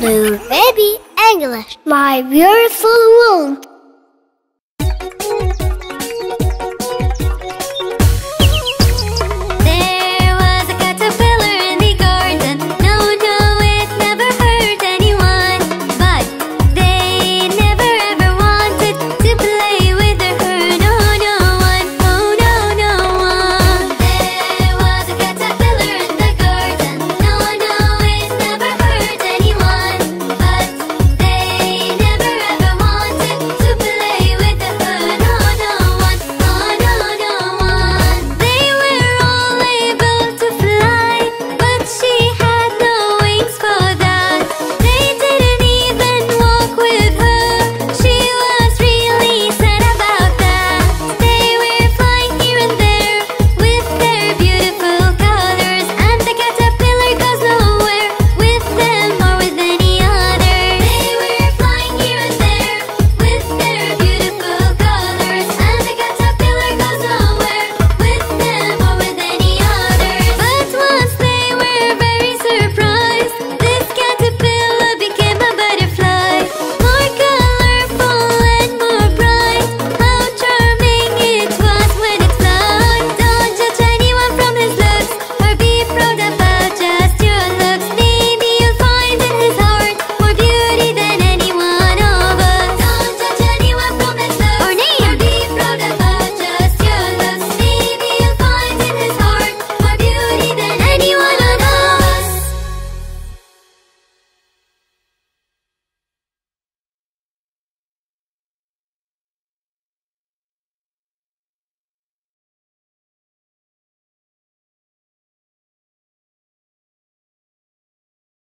Little baby English, my beautiful world.